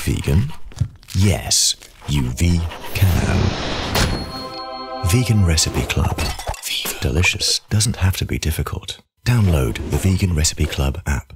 vegan? Yes, UV can. Vegan Recipe Club. Delicious doesn't have to be difficult. Download the Vegan Recipe Club app.